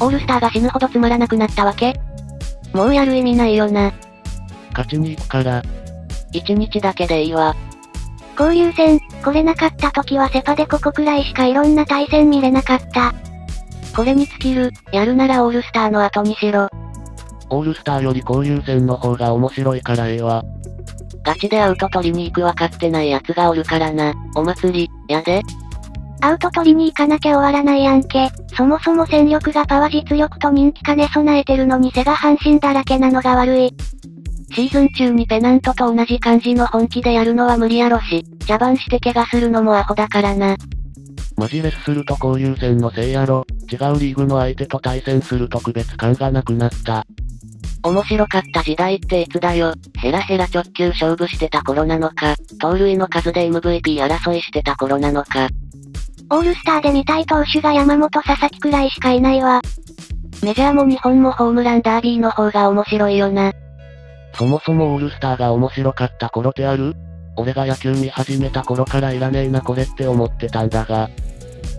オールスターが死ぬほどつまらなくなったわけもうやる意味ないよな。勝ちに行くから。一日だけでいいわ。交流戦、来れなかった時はセパでここくらいしかいろんな対戦見れなかった。これに尽きる、やるならオールスターの後にしろ。オールスターより交流戦の方が面白いからええわ。ガチでアウト取りに行く分かってない奴がおるからな。お祭り、やで。アウト取りに行かなきゃ終わらないやんけ。そもそも戦力がパワー実力と人気兼ね備えてるのに背が半身だらけなのが悪い。シーズン中にペナントと同じ感じの本気でやるのは無理やろし、茶番して怪我するのもアホだからな。マジレスすると交流戦のせいやろ。違うリーグの相手と対戦する特別感がなくなった。面白かった時代っていつだよ。ヘラヘラ直球勝負してた頃なのか、盗塁の数で MVP 争いしてた頃なのか。オールスターで見たい投手が山本佐々木くらいしかいないわ。メジャーも日本もホームランダービーの方が面白いよな。そもそもオールスターが面白かった頃ってある？俺が野球見始めた頃からいらねえなこれって思ってたんだが。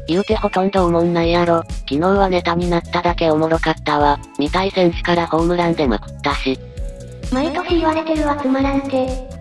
言うてほとんど思んないやろ。昨日はネタになっただけおもろかったわ。見たい選手からホームランでまくったし。毎年言われてるわつまらんて。